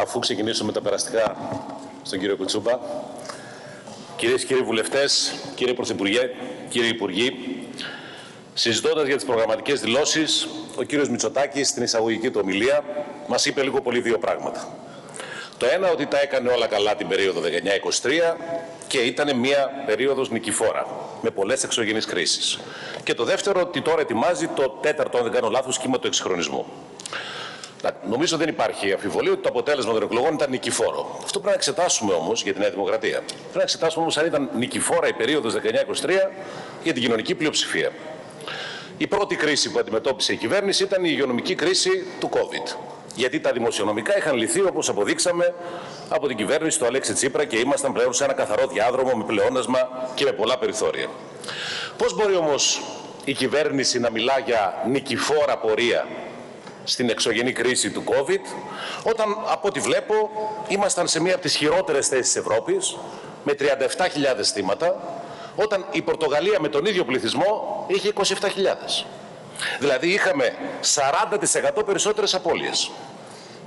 αφού ξεκινήσω με τα περαστικά στον κύριο Κουτσούπα. Κυρίες και κύριοι βουλευτές, κύριε Πρωθυπουργέ, κύριοι Υπουργοί, συζητώντας για τις προγραμματικές δηλώσεις, ο κύριος Μητσοτάκης στην εισαγωγική του ομιλία μας είπε λίγο πολύ δύο πράγματα. Το ένα ότι τα έκανε όλα καλά την περίοδο 19-23 και ήταν μια περίοδος νικηφόρα με πολλές εξωγενείς κρίσεις. Και το δεύτερο ότι τώρα ετοιμάζει το τέταρτο, αν δεν κάνω λάθος, κύμα του εξυγχρονισμού. Νομίζω δεν υπάρχει αμφιβολία ότι το αποτέλεσμα των εκλογών ήταν νικηφόρο. Αυτό πρέπει να εξετάσουμε όμως για τη Νέα Δημοκρατία. Πρέπει να εξετάσουμε όμως αν ήταν νικηφόρα η περίοδος 19-23 για την κοινωνική πλειοψηφία. Η πρώτη κρίση που αντιμετώπισε η κυβέρνηση ήταν η υγειονομική κρίση του COVID. Γιατί τα δημοσιονομικά είχαν λυθεί, όπως αποδείξαμε, από την κυβέρνηση του Αλέξη Τσίπρα και ήμασταν πλέον σε ένα καθαρό διάδρομο με πλεόνασμα και με πολλά περιθώρια. Πώς μπορεί όμως η κυβέρνηση να μιλά για νικηφόρα πορεία στην εξωγενή κρίση του COVID, όταν από ό,τι βλέπω ήμασταν σε μία από τις χειρότερες θέσεις της Ευρώπης, με 37.000 θύματα, όταν η Πορτογαλία με τον ίδιο πληθυσμό είχε 27.000. Δηλαδή είχαμε 40% περισσότερες απώλειες.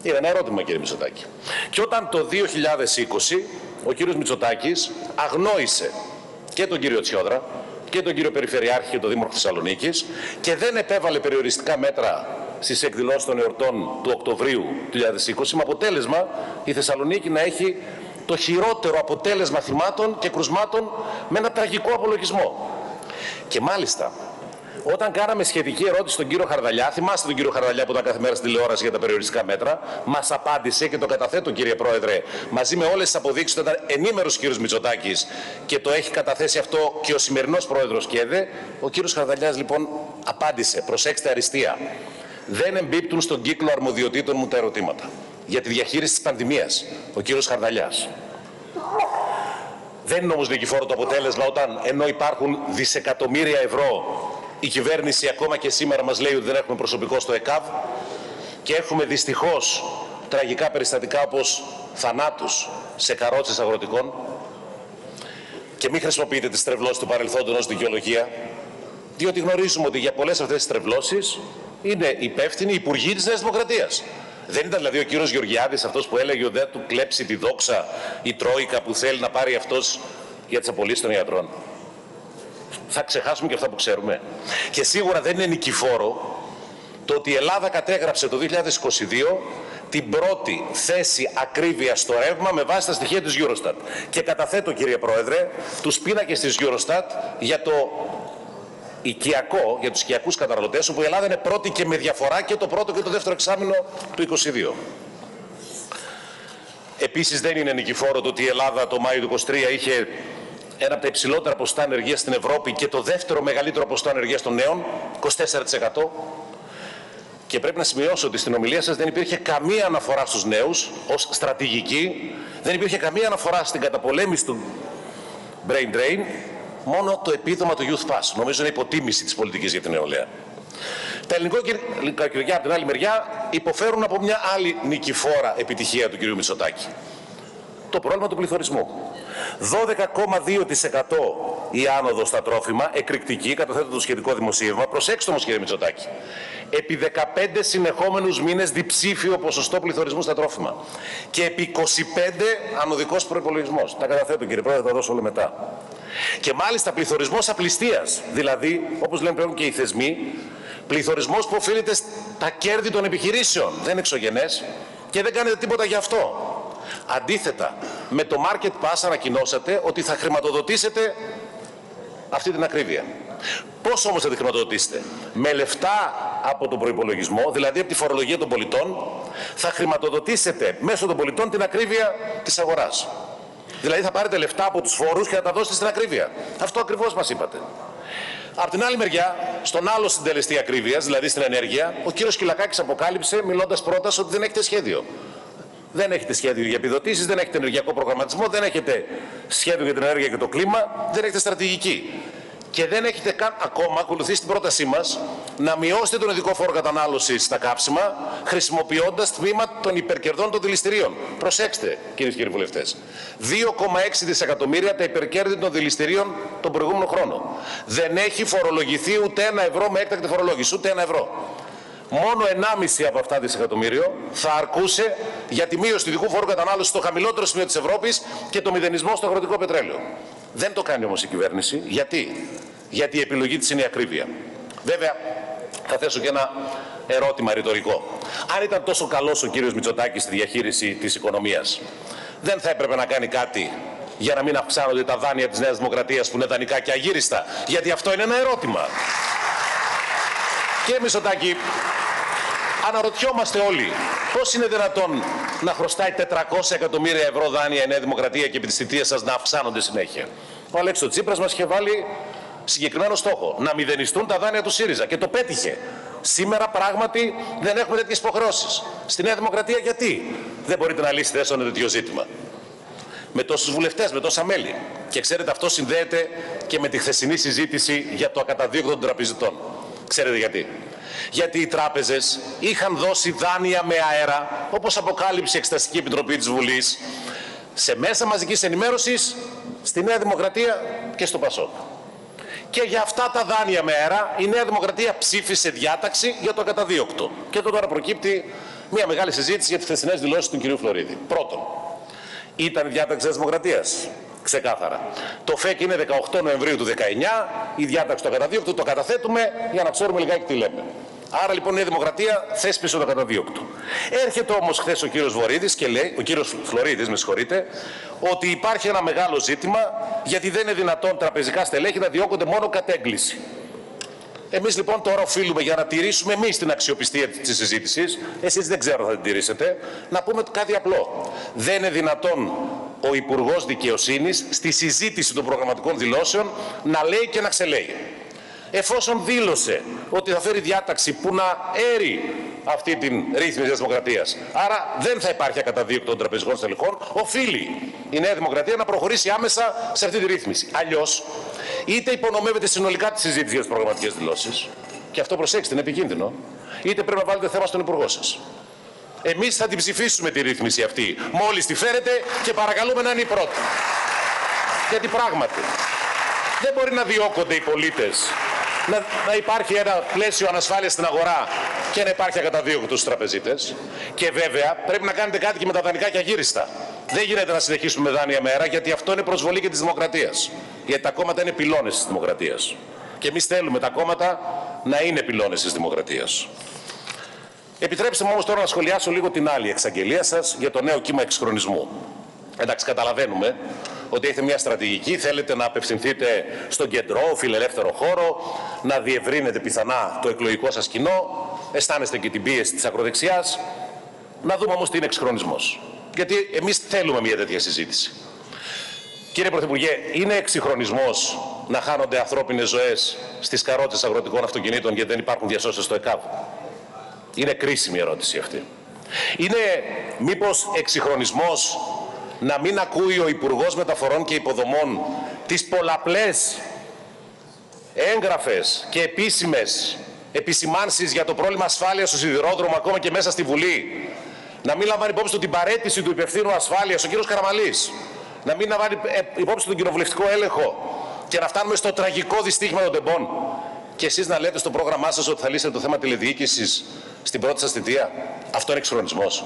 Είναι ένα ερώτημα κύριε Μητσοτάκη. Και όταν το 2020 ο κύριος Μητσοτάκης αγνόησε και τον κύριο Τσιόδρα και τον κύριο Περιφερειάρχη και τον Δήμαρχο Θεσσαλονίκης και δεν επέβαλε περιοριστικά μέτρα στις εκδηλώσεις των εορτών του Οκτωβρίου 2020 με αποτέλεσμα η Θεσσαλονίκη να έχει το χειρότερο αποτέλεσμα θυμάτων και κρουσμάτων με ένα τραγικό απολογισμό. Και μάλιστα, όταν κάναμε σχετική ερώτηση στον κύριο Χαρδαλιά, θυμάστε τον κύριο Χαρδαλιά που ήταν κάθε μέρα στην τηλεόραση για τα περιοριστικά μέτρα, μας απάντησε και το καταθέτω κύριε Πρόεδρε, μαζί με όλες τις αποδείξεις ότι ήταν ενήμερος κύριος Μητσοτάκης και το έχει καταθέσει αυτό και ο σημερινός πρόεδρος Κέδε. Ο κύριος Χαρδαλιάς λοιπόν απάντησε, προσέξτε αριστεία δεν εμπίπτουν στον κύκλο αρμοδιοτήτων μου τα ερωτήματα. Για τη διαχείριση της πανδημίας, ο κύριος Χαρδαλιάς. Δεν είναι όμως δικηφόρο το αποτέλεσμα όταν ενώ υπάρχουν δισεκατομμύρια ευρώ η κυβέρνηση ακόμα και σήμερα μας λέει ότι δεν έχουμε προσωπικό στο ΕΚΑΒ και έχουμε δυστυχώς τραγικά περιστατικά όπως θανάτους σε καρότσες αγροτικών και μην χρησιμοποιείτε τις τρευλώσεις του παρελθόντων ως δικαιολογία διότι γνωρίζουμε ότι για πολλές αυτές τις τρευλώσεις είναι υπεύθυνοι υπουργοί της Νέας Δημοκρατίας. Δεν ήταν δηλαδή ο κύριος Γεωργιάδης αυτός που έλεγε ότι δεν του κλέψει τη δόξα η Τρόικα που θέλει να πάρει αυτός για τις απολύσεις των ιατρών. Θα ξεχάσουμε και αυτά που ξέρουμε. Και σίγουρα δεν είναι νικηφόρο το ότι η Ελλάδα κατέγραψε το 2022 την πρώτη θέση ακρίβεια στο ρεύμα με βάση τα στοιχεία της Eurostat. Και καταθέτω κύριε Πρόεδρε τους πίνακες της Eurostat για το οικιακό, για τους οικιακούς καταναλωτές, όπου η Ελλάδα είναι πρώτη και με διαφορά και το πρώτο και το δεύτερο εξάμεινο του 2022. Επίσης δεν είναι νικηφόρο το ότι η Ελλάδα το Μάιο του 2023 είχε ένα από τα υψηλότερα ποσοστά ανεργίας στην Ευρώπη και το δεύτερο μεγαλύτερο ποσοστό ανεργίας των νέων, 24%. Και πρέπει να σημειώσω ότι στην ομιλία σας δεν υπήρχε καμία αναφορά στους νέους ως στρατηγική, δεν υπήρχε καμία αναφορά στην καταπολέμηση του brain drain μόνο το επίδομα του Youth Pass. Νομίζω είναι υποτίμηση της πολιτικής για την νεολαία. Τα ελληνικά κυριαρχία από την άλλη μεριά υποφέρουν από μια άλλη νικηφόρα επιτυχία του κ. Μητσοτάκη. Το πρόβλημα του πληθωρισμού. 12,2% η άνοδος στα τρόφιμα, εκρηκτική, καταθέτω το σχετικό δημοσίευμα. Προσέξτε όμως κύριε Μητσοτάκη. Επί 15 συνεχόμενους μήνες διψήφιο ποσοστό πληθωρισμού στα τρόφιμα. Και επί 25 ανωδικός προϋπολογισμός. Τα καταθέτω κύριε Πρόεδρε, θα τα δώσω όλο μετά. Και μάλιστα πληθωρισμός απληστίας. Δηλαδή, όπως λένε πλέον και οι θεσμοί, πληθωρισμός που οφείλεται στα κέρδη των επιχειρήσεων. Δεν είναι εξωγενές και δεν κάνετε τίποτα γι' αυτό. Αντίθετα, με το Market Pass ανακοινώσατε ότι θα χρηματοδοτήσετε αυτή την ακρίβεια. Πώς όμως θα τη χρηματοδοτήσετε, Με λεφτά από τον προπολογισμό, δηλαδή από τη φορολογία των πολιτών, θα χρηματοδοτήσετε μέσω των πολιτών την ακρίβεια της αγοράς. Δηλαδή θα πάρετε λεφτά από τους φόρους και θα τα δώσετε στην ακρίβεια. Αυτό ακριβώς μας είπατε. Απ' την άλλη μεριά, στον άλλο συντελεστή ακρίβειας, δηλαδή στην ενέργεια, ο κύριος Κυλακάκης αποκάλυψε, μιλώντας πρώτας, ότι δεν έχετε σχέδιο. Δεν έχετε σχέδιο για επιδοτήσεις, δεν έχετε ενεργειακό προγραμματισμό, δεν έχετε σχέδιο για την ενέργεια και το κλίμα, δεν έχετε στρατηγική και δεν έχετε καν ακόμα ακολουθήσει την πρότασή μας να μειώσετε τον ειδικό φόρο κατανάλωσης στα κάψιμα χρησιμοποιώντας τμήμα των υπερκερδών των δηληστηρίων. Προσέξτε, κυρίες και κύριοι βουλευτές. 2,6 δισεκατομμύρια τα υπερκέρδη των δηληστηρίων τον προηγούμενο χρόνο. Δεν έχει φορολογηθεί ούτε ένα ευρώ με έκτακτη φορολόγηση. Ούτε ένα ευρώ. μόνο 1,5 από αυτά δισεκατομμύριο θα αρκούσε για τη μείωση του ειδικού φόρου κατανάλωσης στο χαμηλότερο σημείο της Ευρώπης και το μηδενισμό στο αγροτικό πετρέλαιο. Δεν το κάνει όμως η κυβέρνηση. Γιατί; Γιατί η επιλογή της είναι η ακρίβεια. Βέβαια, θα θέσω και ένα ερώτημα ρητορικό. Αν ήταν τόσο καλός ο κύριος Μητσοτάκης στη διαχείριση της οικονομίας, δεν θα έπρεπε να κάνει κάτι για να μην αυξάνονται τα δάνεια της Νέας Δημοκρατίας που είναι δανεικά και αγύριστα; Γιατί αυτό είναι ένα ερώτημα. Κύριε Μητσοτάκη, αναρωτιόμαστε όλοι πώς είναι δυνατόν να χρωστάει 400 εκατομμύρια ευρώ δάνεια η Νέα Δημοκρατία και επί της θητείας σας να αυξάνονται συνέχεια; Ο Αλέξο Τσίπρας μας είχε βάλει συγκεκριμένο στόχο, να μηδενιστούν τα δάνεια του ΣΥΡΙΖΑ και το πέτυχε. Σήμερα πράγματι δεν έχουμε τέτοιες υποχρεώσεις. Στη Νέα Δημοκρατία γιατί δεν μπορείτε να λύσετε έσω ένα τέτοιο ζήτημα; Με τόσους βουλευτές, με τόσα μέλη. Και ξέρετε, αυτό συνδέεται και με τη χθεσινή συζήτηση για το ακαταδίωκτο των τραπεζιτών. Ξέρετε γιατί. Γιατί οι τράπεζες είχαν δώσει δάνεια με αέρα, όπως αποκάλυψε η Εξεταστική Επιτροπή της Βουλής, σε μέσα μαζικής ενημέρωσης, στη Νέα Δημοκρατία και στο Πασόκ. Και για αυτά τα δάνεια με αέρα η Νέα Δημοκρατία ψήφισε διάταξη για το ακαταδίωκτο. Και εδώ τώρα προκύπτει μια μεγάλη συζήτηση για τις χθεσινές δηλώσεις του κ. Φλωρίδη. Πρώτον, ήταν η διάταξη της Δημοκρατίας. Ξεκάθαρα. Το ΦΕΚ είναι 18 Νοεμβρίου του 19, η διάταξη του ακαταδίωκτου το καταθέτουμε για να ξέρουμε λιγάκι τι λέμε. Άρα λοιπόν η Δημοκρατία θέσπισε το καταδίωκτο. Έρχεται όμως χθες ο κύριος Βορύδης και λέει, ο κύριος Φλωρίδης, με συγχωρείτε, ότι υπάρχει ένα μεγάλο ζήτημα γιατί δεν είναι δυνατόν τραπεζικά στελέχη να διώκονται μόνο κατ' έγκληση. Εμείς λοιπόν τώρα οφείλουμε για να τηρήσουμε εμείς την αξιοπιστία της συζήτησης, εσείς δεν ξέρω θα την τηρήσετε, να πούμε κάτι απλό. Δεν είναι δυνατόν ο Υπουργός Δικαιοσύνης στη συζήτηση των προγραμματικών δηλώσεων να λέει και να ξελέει εφόσον δήλωσε ότι θα φέρει διάταξη που να έρει αυτή την ρύθμιση της Δημοκρατίας. Άρα δεν θα υπάρχει ακαταδίωκτο των τραπεζικών στελεχών. Οφείλει η Νέα Δημοκρατία να προχωρήσει άμεσα σε αυτή τη ρύθμιση. Αλλιώς, είτε υπονομεύεται συνολικά τη συζήτηση για τις προγραμματικές δηλώσεις, και αυτό προσέξτε, είναι επικίνδυνο, είτε πρέπει να βάλετε θέμα στον Υπουργό σας. Εμείς θα την ψηφίσουμε τη ρύθμιση αυτή, μόλις τη φέρετε και παρακαλούμε να είναι η πρώτη. Γιατί πράγματι, δεν μπορεί να διώκονται οι πολίτες να, να υπάρχει ένα πλαίσιο ανασφάλειας στην αγορά και να υπάρχει ακαταδίωκτος στους τραπεζίτες. Και βέβαια πρέπει να κάνετε κάτι και με τα δανεικά και αγύριστα. Δεν γίνεται να συνεχίσουμε με δάνεια μέρα γιατί αυτό είναι προσβολή και της δημοκρατίας. Γιατί τα κόμματα είναι πυλώνες της δημοκρατίας. Και εμείς θέλουμε τα κόμματα να είναι πυλώνες της δημοκρατίας. Επιτρέψτε μου όμως τώρα να σχολιάσω λίγο την άλλη εξαγγελία σας για το νέο κύμα εξχρονισμού. Εντάξει, καταλαβαίνουμε ότι έχετε μια στρατηγική, θέλετε να απευθυνθείτε στον κεντρό, φιλελεύθερο χώρο, να διευρύνετε πιθανά το εκλογικό σας κοινό, αισθάνεστε και την πίεση της ακροδεξιάς. Να δούμε όμως τι είναι εξυγχρονισμός. Γιατί εμείς θέλουμε μια τέτοια συζήτηση. Κύριε Πρωθυπουργέ, είναι εξυγχρονισμός να χάνονται ανθρώπινες ζωές στις καρότες αγροτικών αυτοκινήτων γιατί δεν υπάρχουν διασώσεις στο ΕΚΑΒ; Είναι κρίσιμη ερώτηση αυτή. Είναι μήπως εξυγχρονισμός να μην ακούει ο Υπουργός Μεταφορών και Υποδομών τις πολλαπλές έγγραφες και επίσημες επισημάνσεις για το πρόβλημα ασφάλειας στο σιδηρόδρομο ακόμα και μέσα στη Βουλή. Να μην λαμβάνει υπόψη του την παρέτηση του υπευθύνου ασφάλειας, ο κύριος Καραμαλής. Να μην λαμβάνει ε, υπόψη του τον κοινοβουλευτικό έλεγχο και να φτάνουμε στο τραγικό δυστύχημα των τεμπών. Και εσείς να λέτε στο πρόγραμμά σας ότι θα λύσετε το θέμα τηλεδιοίκησης στην πρώτη σας θητεία. Αυτό είναι εξχρονισμός.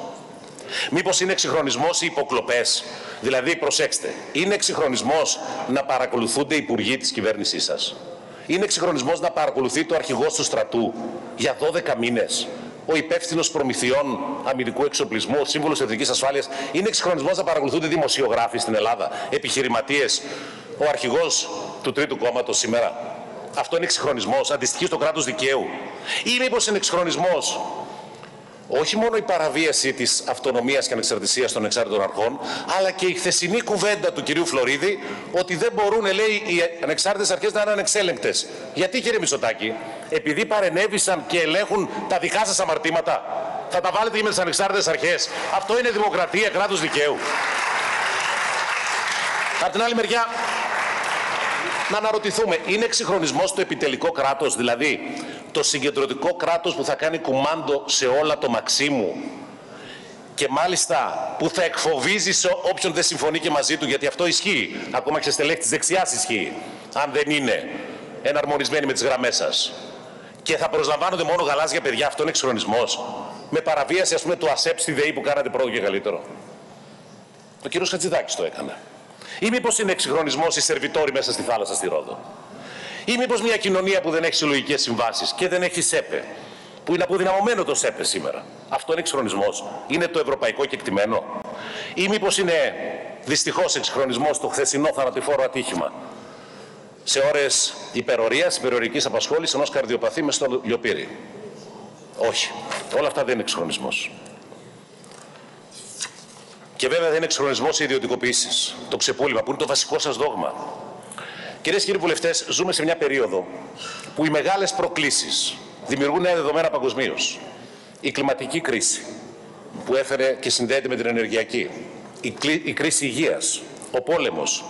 Μήπως είναι εξυγχρονισμός οι υποκλοπές; Δηλαδή, προσέξτε, είναι εξυγχρονισμός να παρακολουθούνται οι υπουργοί της κυβέρνησής σας; Είναι εξυγχρονισμός να παρακολουθεί το αρχηγός του στρατού για 12 μήνες; Ο υπεύθυνος προμηθειών αμυντικού εξοπλισμού, ο σύμβουλος εθνικής ασφάλειας. Είναι εξυγχρονισμός να παρακολουθούνται δημοσιογράφοι στην Ελλάδα, επιχειρηματίες, ο αρχηγός του Τρίτου Κόμματος σήμερα. Αυτό είναι εξυγχρονισμός, αντιστοιχεί στο κράτος δικαίου. Ή μήπως είναι εξυγχρονισμός όχι μόνο η παραβίαση της αυτονομίας και ανεξαρτησίας των εξάρτητων αρχών, αλλά και η χθεσινή κουβέντα του κυρίου Φλωρίδη ότι δεν μπορούν, λέει, οι ανεξάρτητες αρχές να είναι ανεξέλεγκτες. Γιατί, κύριε Μισωτάκη, επειδή παρενέβησαν και ελέγχουν τα δικά σας αμαρτήματα, θα τα βάλετε και με τις ανεξάρτητες αρχές. Αυτό είναι δημοκρατία, κράτος δικαίου. Απ' την άλλη μεριά, να αναρωτηθούμε, είναι εξυγχρονισμός το επιτελικό κράτος, δηλαδή το συγκεντρωτικό κράτος που θα κάνει κουμάντο σε όλα το Μαξίμου; Και μάλιστα που θα εκφοβίζει σε όποιον δεν συμφωνεί και μαζί του, γιατί αυτό ισχύει, ακόμα και σε στελέχη της δεξιάς ισχύει, αν δεν είναι εναρμονισμένοι με τις γραμμές σας. και θα προσλαμβάνονται μόνο γαλάζια παιδιά. Αυτό είναι εξχρονισμό. Με παραβίαση, ας πούμε, του ΑΣΕΠ στη ΔΕΗ που κάνατε πρώτο και καλύτερο. Ο κύριος Χατζηδάκης το έκανε. Ή μήπως είναι εξυγχρονισμός οι σερβιτόροι μέσα στη θάλασσα στη Ρόδο. Ή μήπως μια κοινωνία που δεν έχει συλλογικές συμβάσεις και δεν έχει ΣΕΠΕ, που είναι αποδυναμωμένο το ΣΕΠΕ σήμερα. Αυτό είναι εξυγχρονισμός. Είναι το ευρωπαϊκό κεκτημένο. Ή μήπως είναι δυστυχώς εξυγχρονισμός το χθεσινό θανατηφόρο ατύχημα. Σε ώρες υπερορίας, υπερορικής απασχόλησης ενός καρδιοπαθή μες στο λιοπύρι. Όχι. Όλα αυτά δεν είναι εξυγχρονισμός. Και βέβαια δεν είναι εξχρονισμό οι ιδιωτικοποιήσει. Το ξεπούλημα που είναι το βασικό σας δόγμα. Κυρίες και κύριοι βουλευτές, ζούμε σε μια περίοδο που οι μεγάλες προκλήσεις δημιουργούν νέα δεδομένα παγκοσμίως. Η κλιματική κρίση που έφερε και συνδέεται με την ενεργειακή, η, κρίση υγείας, ο πόλεμος,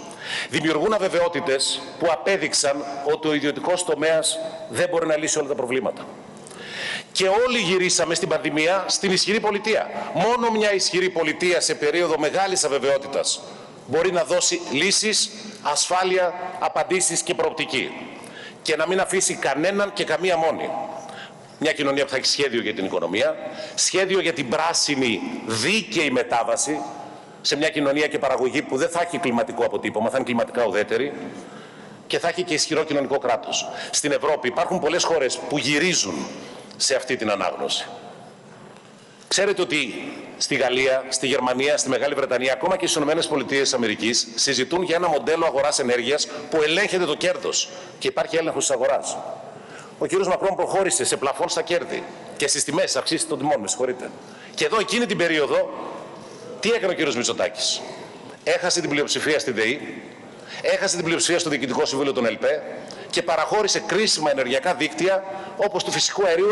δημιουργούν αβεβαιότητες που απέδειξαν ότι ο ιδιωτικός τομέας δεν μπορεί να λύσει όλα τα προβλήματα. Και όλοι γυρίσαμε στην πανδημία στην ισχυρή πολιτεία. Μόνο μια ισχυρή πολιτεία σε περίοδο μεγάλης αβεβαιότητας μπορεί να δώσει λύσεις, ασφάλεια, απαντήσεις και προοπτική. Και να μην αφήσει κανέναν και καμία μόνη. Μια κοινωνία που θα έχει σχέδιο για την οικονομία, σχέδιο για την πράσινη δίκαιη μετάβαση σε μια κοινωνία και παραγωγή που δεν θα έχει κλιματικό αποτύπωμα, θα είναι κλιματικά ουδέτερη και θα έχει και ισχυρό κοινωνικό κράτος. Στην Ευρώπη υπάρχουν πολλές χώρες που γυρίζουν σε αυτή την ανάγνωση. Ξέρετε ότι στη Γαλλία, στη Γερμανία, στη Μεγάλη Βρετανία, ακόμα και στις ΗΠΑ συζητούν για ένα μοντέλο αγοράς ενέργειας που ελέγχεται το κέρδος και υπάρχει έλεγχος της αγοράς. Ο κ. Μακρόν προχώρησε σε πλαφόν στα κέρδη και στις τιμές, αυξήσεις των τιμών, με συγχωρείτε. Και εδώ εκείνη την περίοδο, τι έκανε ο κ. Μητσοτάκης; Έχασε την πλειοψηφία στη ΔΕΗ, έχασε την πλειοψηφία στο Διοικητικό Συμβούλιο των ΕΛΠΕ και παραχώρησε κρίσιμα ενεργειακά δίκτυα όπως του φυσικού αερίου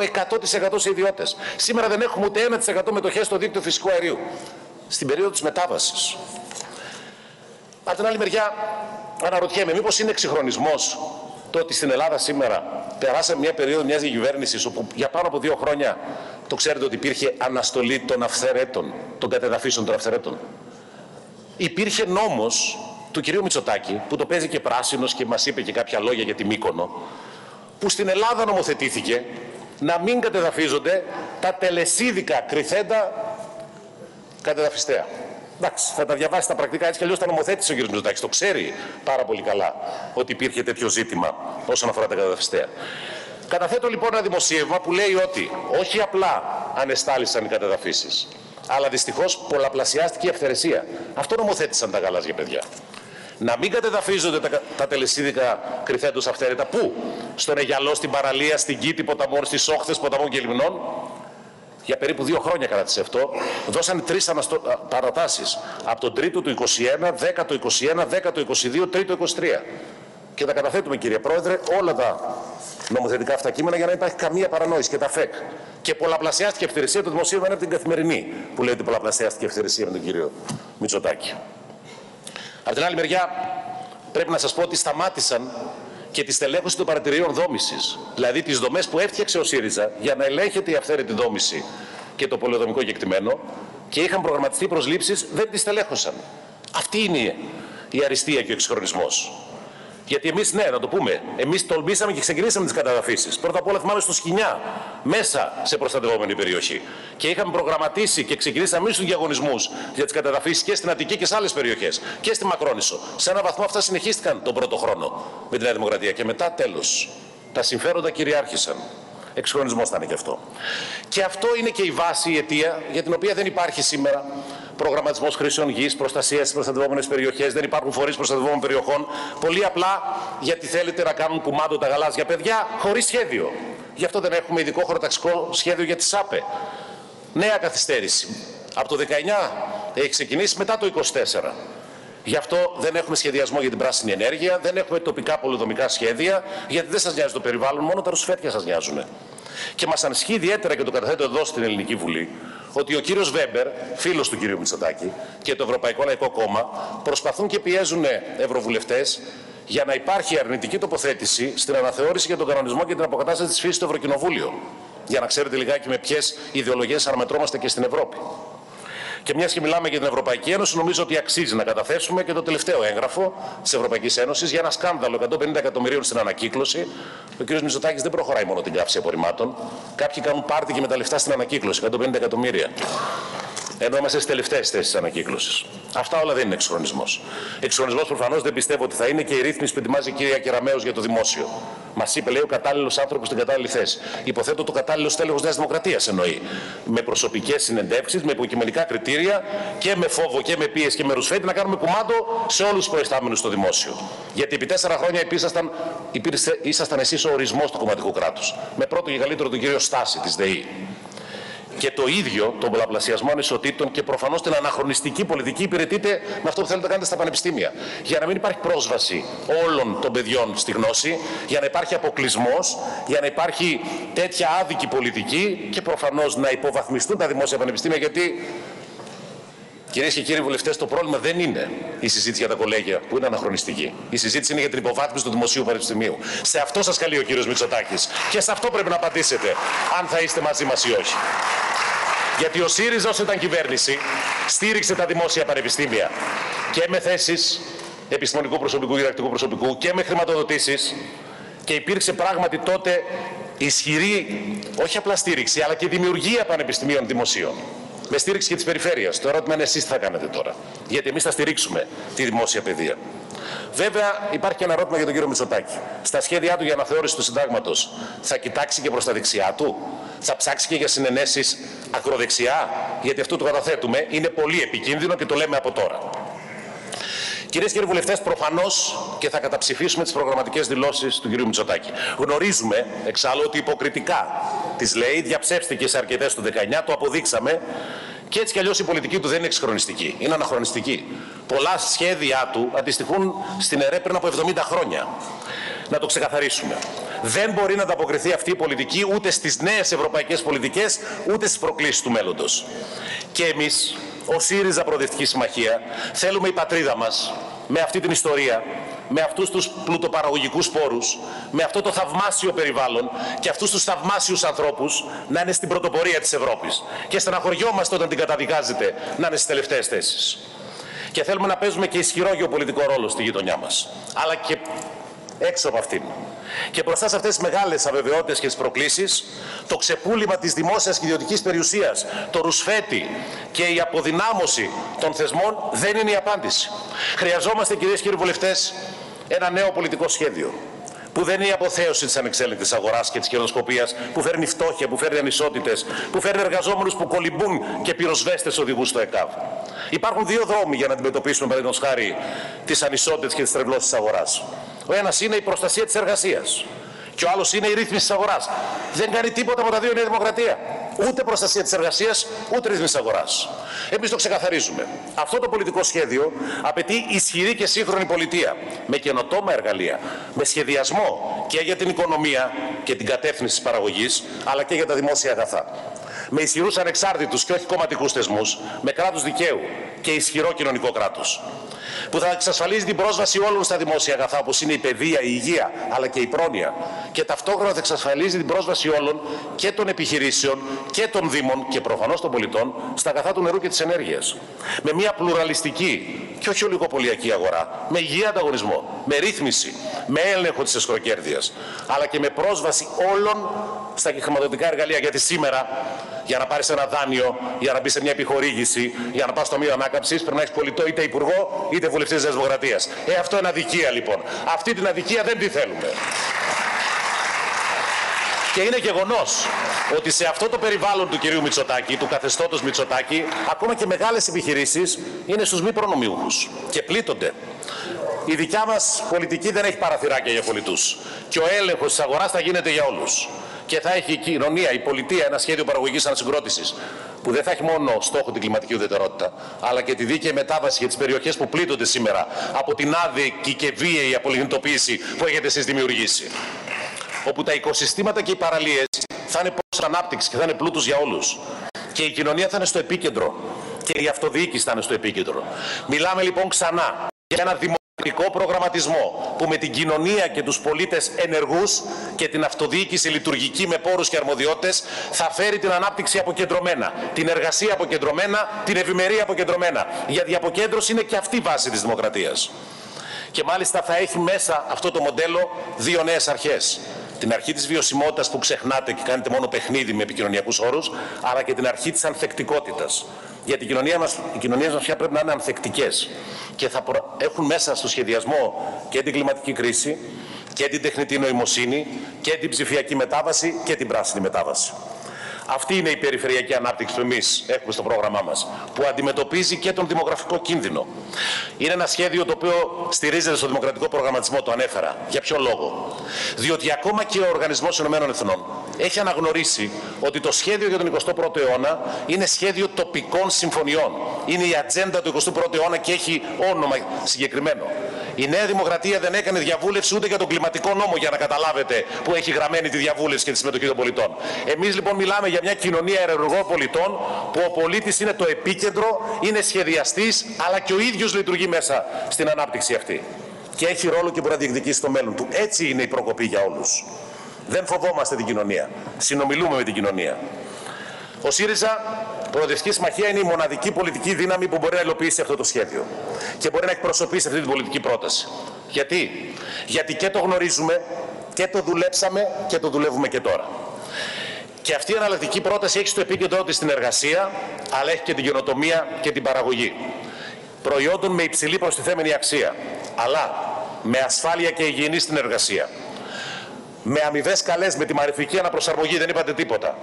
100% σε ιδιώτες. Σήμερα δεν έχουμε ούτε 1% μετοχές στο δίκτυο φυσικού αερίου. Στην περίοδο της μετάβασης. Από την άλλη μεριά, αναρωτιέμαι, μήπως είναι εξυγχρονισμός το ότι στην Ελλάδα σήμερα περάσαμε μια περίοδο μιας διακυβέρνησης όπου για πάνω από δύο χρόνια το ξέρετε ότι υπήρχε αναστολή των αυθαιρέτων, των κατεδαφίσεων των αυθαιρέτων. Υπήρχε νόμος του κυρίου Μητσοτάκη, που το παίζει και πράσινος και μας είπε και κάποια λόγια για τη Μύκονο, που στην Ελλάδα νομοθετήθηκε να μην κατεδαφίζονται τα τελεσίδικα κρυθέντα κατεδαφιστέα. Εντάξει, θα τα διαβάσει τα πρακτικά έτσι κι αλλιώς τα νομοθέτησε ο κ. Μητσοτάκης. Το ξέρει πάρα πολύ καλά ότι υπήρχε τέτοιο ζήτημα όσον αφορά τα κατεδαφιστέα. Καταθέτω λοιπόν ένα δημοσίευμα που λέει ότι όχι απλά ανεστάλησαν οι κατεδαφίσεις, αλλά δυστυχώς πολλαπλασιάστηκε η αυθαιρεσία. Αυτό νομοθέτησαν τα γαλάζια παιδιά να μην κατεδαφίζονται τα, τα τελεσίδικα κρυθέντος αυθαίρετα. Πού; Στον Αιγιαλό, στην παραλία, στην Κήτη ποταμών, στις όχθες ποταμών και λιμνών. Για περίπου δύο χρόνια κράτησε αυτό. Δώσανε τρεις αναστο... παρατάσεις. Από τον τρίτο του 21, 10 το 21, 10 το 22, τρίτο 23. Και τα καταθέτουμε κύριε Πρόεδρε όλα τα νομοθετικά αυτά κείμενα για να υπάρχει καμία παρανόηση και τα ΦΕΚ. Και πολλαπλασιάστηκε ευθερεσία το δημοσίευμα είναι από την καθημερινή που λέει ότι πολλαπλασιάστηκε ευθερεσία με τον κύριο Μητσοτάκη. Από την άλλη μεριά, πρέπει να σας πω ότι σταμάτησαν και τη στελέχωση των παρατηρείων δόμησης. Δηλαδή τις δομές που έφτιαξε ο ΣΥΡΙΖΑ για να ελέγχεται η αυθαίρετη δόμηση και το πολεοδομικό κεκτημένο και είχαν προγραμματιστεί προσλήψεις, δεν τις στελέχωσαν. Αυτή είναι η αριστεία και ο εξυγχρονισμός. Γιατί εμείς, ναι, να το πούμε, εμείς τολμήσαμε και ξεκινήσαμε τις καταδαφίσει. Πρώτα απ' όλα θυμάμαι στο Σκινιά, μέσα σε προστατευόμενη περιοχή. Και είχαμε προγραμματίσει και ξεκινήσαμε εμείς τους διαγωνισμούς για τις καταδαφίσει και στην Αττική και σε άλλες περιοχές. Και στη Μακρόνισο. Σε έναν βαθμό αυτά συνεχίστηκαν τον πρώτο χρόνο με τη Νέα Δημοκρατία. Και μετά τέλος. Τα συμφέροντα κυριάρχησαν. Εξυγχρονισμός θα είναι και αυτό. Και αυτό είναι και η βάση, η αιτία για την οποία δεν υπάρχει σήμερα προγραμματισμός χρήσεων γης, προστασίας στις προστατευόμενες περιοχές, δεν υπάρχουν φορείς προστατευόμενων περιοχών. Πολύ απλά γιατί θέλετε να κάνουν κουμάντο τα γαλάζια παιδιά χωρίς σχέδιο. Γι' αυτό δεν έχουμε ειδικό χωροταξικό σχέδιο για τη ΣΑΠΕ. Νέα καθυστέρηση. Από το 19 έχει ξεκινήσει μετά το 24. Γι' αυτό δεν έχουμε σχεδιασμό για την πράσινη ενέργεια, δεν έχουμε τοπικά πολυδομικά σχέδια, γιατί δεν σας νοιάζει το περιβάλλον, μόνο τα ρουσφέτια σας νοιάζουν. Και μας ανισχύει ιδιαίτερα και το καταθέτω εδώ στην Ελληνική Βουλή, ότι ο κύριος Βέμπερ, φίλος του κύριου Μητσοτάκη και το Ευρωπαϊκό Λαϊκό Κόμμα προσπαθούν και πιέζουν ευρωβουλευτές για να υπάρχει αρνητική τοποθέτηση στην αναθεώρηση για τον κανονισμό και την αποκατάσταση της φύσης στο Ευρωκοινοβούλιο. Για να ξέρετε λιγάκι με ποιες ιδεολογίες αναμετρώμαστε και στην Ευρώπη. Και μιας και μιλάμε για την Ευρωπαϊκή Ένωση, νομίζω ότι αξίζει να καταθέσουμε και το τελευταίο έγγραφο της Ευρωπαϊκής Ένωσης για ένα σκάνδαλο 150 εκατομμυρίων στην ανακύκλωση. Ο κ. Μητσοτάκης δεν προχωράει μόνο την καύση απορριμμάτων. Κάποιοι κάνουν πάρτι και με τα λεφτά στην ανακύκλωση, 150 εκατομμύρια ενώ είμαστε στις τελευταίες θέσεις ανακύκλωσης. Αυτά όλα δεν είναι εξχρονισμό. Εξχρονισμό προφανώς δεν πιστεύω ότι θα είναι και η ρύθμιση που ετοιμάζει η κυρία Κεραμέο για το δημόσιο. Μας είπε, λέει, ο κατάλληλος άνθρωπος στην κατάλληλη θέση. Υποθέτω το κατάλληλο τέλεχο Νέας Δημοκρατίας εννοεί. Με προσωπικές συνεντεύξεις, με υποκειμενικά κριτήρια και με φόβο και με πίεση και με ρουσφέτη να κάνουμε κουμάντο σε όλους τους προϊστάμενους στο δημόσιο. Γιατί επί τέσσερα χρόνια ήσασταν, ήσασταν εσείς ο ορισμός του κομματικού κράτους. Με πρώτο και καλύτερο τον κύριο Στάση της ΔΕΗ και το ίδιο τον πολλαπλασιασμό ανισοτήτων και προφανώς την αναχρονιστική πολιτική υπηρετείτε με αυτό που θέλετε να κάνετε στα πανεπιστήμια. Για να μην υπάρχει πρόσβαση όλων των παιδιών στη γνώση, για να υπάρχει αποκλεισμός, για να υπάρχει τέτοια άδικη πολιτική και προφανώς να υποβαθμιστούν τα δημόσια πανεπιστήμια γιατί Κυρίες και κύριοι βουλευτές, το πρόβλημα δεν είναι η συζήτηση για τα κολέγια, που είναι αναχρονιστική. Η συζήτηση είναι για την υποβάθμιση του δημοσίου πανεπιστημίου. Σε αυτό σας καλεί ο κύριος Μητσοτάκης. Και σε αυτό πρέπει να απαντήσετε, αν θα είστε μαζί μας ή όχι. Γιατί ο ΣΥΡΙΖΑ όσο ήταν κυβέρνηση στήριξε τα δημόσια πανεπιστήμια και με θέσεις επιστημονικού προσωπικού, διδακτικού προσωπικού και με χρηματοδοτήσεις και υπήρξε πράγματι τότε ισχυρή, όχι απλά στήριξη, αλλά και δημιουργία πανεπιστημίων δημοσίων με στήριξη και της περιφέρειας. Το ερώτημα είναι εσείς τι θα κάνετε τώρα. Γιατί εμείς θα στηρίξουμε τη δημόσια παιδεία. Βέβαια, υπάρχει και ένα ερώτημα για τον κύριο Μητσοτάκη. Στα σχέδιά του για αναθεώρηση του συντάγματος θα κοιτάξει και προς τα δεξιά του, θα ψάξει και για συνενέσεις ακροδεξιά, γιατί αυτό το καταθέτουμε είναι πολύ επικίνδυνο και το λέμε από τώρα. Κυρίες και κύριοι βουλευτές, προφανώς και θα καταψηφίσουμε τις προγραμματικές δηλώσεις του κ. Μητσοτάκη. Γνωρίζουμε εξάλλου ότι υποκριτικά τι λέει, διαψεύστηκε σε αρκετές του 19, το αποδείξαμε και έτσι κι αλλιώς η πολιτική του δεν είναι εξχρονιστική, είναι αναχρονιστική. Πολλά σχέδιά του αντιστοιχούν στην ΕΡΕ πριν από 70 χρόνια. Να το ξεκαθαρίσουμε. Δεν μπορεί να ανταποκριθεί αυτή η πολιτική ούτε στις νέες ευρωπαϊκές πολιτικές, ούτε στις προκλήσεις του μέλλοντος. Και εμείς, ω ΣΥΡΙΖΑ Προοδευτική Συμμαχία, θέλουμε η πατρίδα μας με αυτή την ιστορία, με αυτούς τους πλουτοπαραγωγικούς πόρους, με αυτό το θαυμάσιο περιβάλλον και αυτούς τους θαυμάσιους ανθρώπους να είναι στην πρωτοπορία της Ευρώπης. Και στεναχωριόμαστε όταν την καταδικάζετε να είναι στις τελευταίες θέσεις. Και θέλουμε να παίζουμε και ισχυρό γεωπολιτικό ρόλο στη γειτονιά μας. Αλλά και έξω από αυτήν. Και μπροστά σε αυτές τις μεγάλες αβεβαιότητες και τις προκλήσεις, το ξεπούλημα της δημόσιας και ιδιωτικής περιουσίας, το ρουσφέτη και η αποδυνάμωση των θεσμών δεν είναι η απάντηση. Χρειαζόμαστε, κυρίες και κύριοι βουλευτές, ένα νέο πολιτικό σχέδιο που δεν είναι η αποθέωση της ανεξέλεγκτη αγοράς και της κερδοσκοπίας, που φέρνει φτώχεια, που φέρνει ανισότητες, που φέρνει εργαζόμενους που κολυμπούν και πυροσβέστες οδηγούς στο ΕΚΑΒ. Υπάρχουν δύο δρόμοι για να αντιμετωπίσουμε, παραδείγματος χάρη, τις ανισότητες και τις τρευλώσεις της αγοράς. Ο ένας είναι η προστασία της εργασίας. Και ο άλλος είναι η ρύθμιση της αγοράς. Δεν κάνει τίποτα από τα δύο η Νέα Δημοκρατία. Ούτε προστασία της εργασίας, ούτε ρύθμιση αγοράς. Εμείς το ξεκαθαρίζουμε. Αυτό το πολιτικό σχέδιο απαιτεί ισχυρή και σύγχρονη πολιτεία. Με καινοτόμα εργαλεία. Με σχεδιασμό και για την οικονομία και την κατεύθυνση της παραγωγής, αλλά και για τα δημόσια αγαθά. Με ισχυρούς ανεξάρτητους και όχι κομματικούς θεσμούς, με κράτος δικαίου και ισχυρό κοινωνικό κράτος που θα εξασφαλίζει την πρόσβαση όλων στα δημόσια αγαθά, όπως είναι η παιδεία, η υγεία, αλλά και η πρόνοια. Και ταυτόχρονα θα εξασφαλίζει την πρόσβαση όλων και των επιχειρήσεων και των Δήμων και προφανώς των πολιτών στα αγαθά του νερού και της ενέργειας. Με μια πλουραλιστική και όχι ολιγοπολιακή αγορά, με υγιή ανταγωνισμό, με ρύθμιση, με έλεγχο της εσχροκέρδεια, αλλά και με πρόσβαση όλων στα χρηματοδοτικά εργαλεία. Γιατί σήμερα, για να πάρεις ένα δάνειο, για να μπεις σε μια επιχορήγηση, για να πας στο μείο ανάκαμψης, πρέπει να έχεις πολιτό είτε υπουργό είτε βουλευτής της Δημοκρατίας. Ε, αυτό είναι αδικία λοιπόν. Αυτή την αδικία δεν τη θέλουμε. Και είναι γεγονός ότι σε αυτό το περιβάλλον του κυρίου Μητσοτάκη, του καθεστώτος Μητσοτάκη, ακόμα και μεγάλες επιχειρήσεις είναι στους μη προνομιούχους και πλήττονται. Η δικιά μας πολιτική δεν έχει παραθυράκια για πολιτούς. Και ο έλεγχος της αγοράς θα γίνεται για όλους. Και θα έχει η κοινωνία, η πολιτεία, ένα σχέδιο παραγωγής ανασυγκρότησης που δεν θα έχει μόνο στόχο την κλιματική ουδετερότητα, αλλά και τη δίκαιη μετάβαση για τις περιοχές που πλήττονται σήμερα από την άδικη και βίαιη απολιγνητοποίηση που έχετε εσείς δημιουργήσει. Όπου τα οικοσυστήματα και οι παραλίες θα είναι προ ανάπτυξης και θα είναι πλούτος για όλους. Και η κοινωνία θα είναι στο επίκεντρο. Και η αυτοδιοίκηση θα είναι στο επίκεντρο. Μιλάμε λοιπόν ξανά για ένα δημοκρατικό αναπτυκό προγραμματισμό που με την κοινωνία και τους πολίτες ενεργούς και την αυτοδιοίκηση λειτουργική με πόρους και αρμοδιότητες θα φέρει την ανάπτυξη αποκεντρωμένα, την εργασία αποκεντρωμένα, την ευημερία αποκεντρωμένα. Γιατί η αποκέντρωση είναι και αυτή η βάση της δημοκρατίας. Και μάλιστα θα έχει μέσα αυτό το μοντέλο δύο νέες αρχές την αρχή της βιωσιμότητας που ξεχνάτε και κάνετε μόνο παιχνίδι με επικοινωνιακούς όρους, αλλά και την αρχή της ανθεκτικότητας. Γιατί οι κοινωνίες μας, οι κοινωνίες μας πια πρέπει να είναι ανθεκτικές και θα έχουν μέσα στο σχεδιασμό και την κλιματική κρίση και την τεχνητή νοημοσύνη και την ψηφιακή μετάβαση και την πράσινη μετάβαση. Αυτή είναι η περιφερειακή ανάπτυξη που εμείς έχουμε στο πρόγραμμά μας, που αντιμετωπίζει και τον δημογραφικό κίνδυνο. Είναι ένα σχέδιο το οποίο στηρίζεται στο δημοκρατικό προγραμματισμό, το ανέφερα. Για ποιο λόγο; Διότι ακόμα και ο Οργανισμός Ηνωμένων Εθνών έχει αναγνωρίσει ότι το σχέδιο για τον 21ο αιώνα είναι σχέδιο τοπικών συμφωνιών. Είναι η ατζέντα του 21ου αιώνα και έχει όνομα συγκεκριμένο. Η Νέα Δημοκρατία δεν έκανε διαβούλευση ούτε για τον κλιματικό νόμο, για να καταλάβετε που έχει γραμμένη τη διαβούλευση και τη συμμετοχή των πολιτών. Εμείς λοιπόν μιλάμε για μια κοινωνία ενεργών πολιτών που ο πολίτης είναι το επίκεντρο, είναι σχεδιαστής, αλλά και ο ίδιος λειτουργεί μέσα στην ανάπτυξη αυτή. Και έχει ρόλο και μπορεί να διεκδικήσει το μέλλον του. Έτσι είναι η προκοπή για όλους. Δεν φοβόμαστε την κοινωνία. Συνομιλούμε με την κοινωνία. Ο ΣΥΡΙΖΑ Προοδευτική Συμμαχία είναι η μοναδική πολιτική δύναμη που μπορεί να υλοποιήσει αυτό το σχέδιο και μπορεί να εκπροσωπήσει αυτή την πολιτική πρόταση. Γιατί; Γιατί και το γνωρίζουμε και το δουλέψαμε και το δουλεύουμε και τώρα. Και αυτή η αναλλακτική πρόταση έχει στο επίκεντρό της την εργασία, αλλά έχει και την καινοτομία και την παραγωγή. Προϊόντων με υψηλή προστιθέμενη αξία, αλλά με ασφάλεια και υγιεινή στην εργασία. Με αμοιβές καλές, με τη μαριφική αναπροσαρμογή, δεν είπατε τίποτα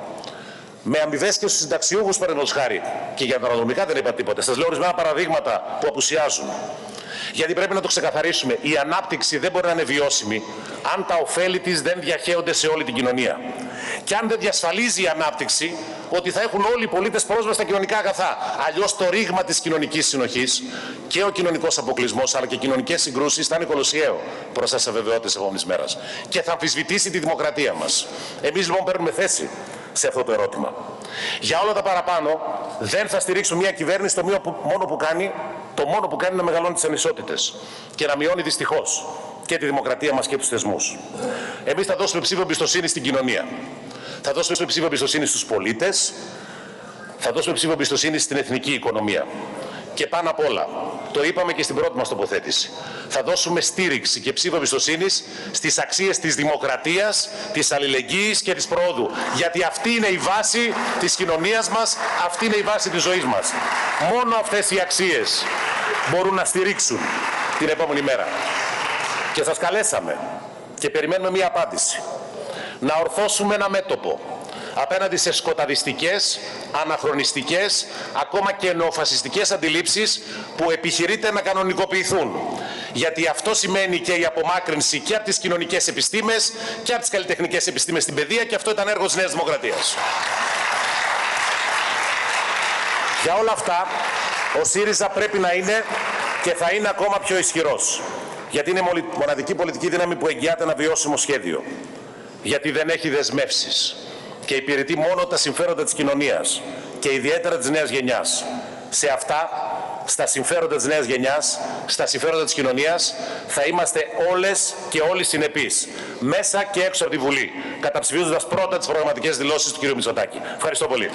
με αμοιβές και στους συνταξιούχους, παραδείγματο χάρη. Και για τα αναδρομικά δεν είπα τίποτα. Σας λέω ορισμένα παραδείγματα που απουσιάζουν. Γιατί πρέπει να το ξεκαθαρίσουμε. Η ανάπτυξη δεν μπορεί να είναι βιώσιμη αν τα ωφέλη της δεν διαχέονται σε όλη την κοινωνία. Και αν δεν διασφαλίζει η ανάπτυξη ότι θα έχουν όλοι οι πολίτες πρόσβαση στα κοινωνικά αγαθά. Αλλιώς το ρήγμα της κοινωνικής συνοχής και ο κοινωνικός αποκλεισμός αλλά και οι κοινωνικές συγκρούσεις θα είναι κολοσιαίο μπροστά σε αβεβαιότητε τη επόμενης μέρας. Και θα αμφισβητήσει τη δημοκρατία μας. Εμείς λοιπόν παίρνουμε θέση σε αυτό το ερώτημα. Για όλα τα παραπάνω, δεν θα στηρίξουμε μια κυβέρνηση το μόνο που κάνει, το μόνο που κάνει να μεγαλώνει τις ανισότητες και να μειώνει δυστυχώς και τη δημοκρατία μας και τους θεσμούς. Εμείς θα δώσουμε ψήφο εμπιστοσύνη στην κοινωνία. Θα δώσουμε ψήφο εμπιστοσύνη στους πολίτες. Θα δώσουμε ψήφο εμπιστοσύνη στην εθνική οικονομία. Και πάνω απ' όλα, το είπαμε και στην πρώτη μας τοποθέτηση, θα δώσουμε στήριξη και ψήφο εμπιστοσύνη στις αξίες της δημοκρατίας, της αλληλεγγύης και της πρόοδου. Γιατί αυτή είναι η βάση της κοινωνίας μας, αυτή είναι η βάση της ζωής μας. Μόνο αυτές οι αξίες μπορούν να στηρίξουν την επόμενη μέρα. Και σας καλέσαμε και περιμένουμε μία απάντηση. Να ορθώσουμε ένα μέτωπο απέναντι σε σκοταδιστικές, αναχρονιστικές, ακόμα και νεοφασιστικές αντιλήψεις που επιχειρείται να κανονικοποιηθούν. Γιατί αυτό σημαίνει και η απομάκρυνση και από τις κοινωνικές επιστήμες και από τις καλλιτεχνικές επιστήμες στην παιδεία και αυτό ήταν έργο της Νέας Δημοκρατίας. Για όλα αυτά, ο ΣΥΡΙΖΑ πρέπει να είναι και θα είναι ακόμα πιο ισχυρός. Γιατί είναι μοναδική πολιτική δύναμη που εγγυάται ένα βιώσιμο σχέδιο. Γιατί δεν έχει δεσμεύσεις και υπηρετεί μόνο τα συμφέροντα της κοινωνίας και ιδιαίτερα της νέας γενιάς. Σε αυτά, στα συμφέροντα της νέας γενιάς, στα συμφέροντα της κοινωνίας, θα είμαστε όλες και όλοι συνεπείς, μέσα και έξω από τη Βουλή, καταψηφίζοντας πρώτα τις προγραμματικές δηλώσεις του κ. Μητσοτάκη. Ευχαριστώ πολύ.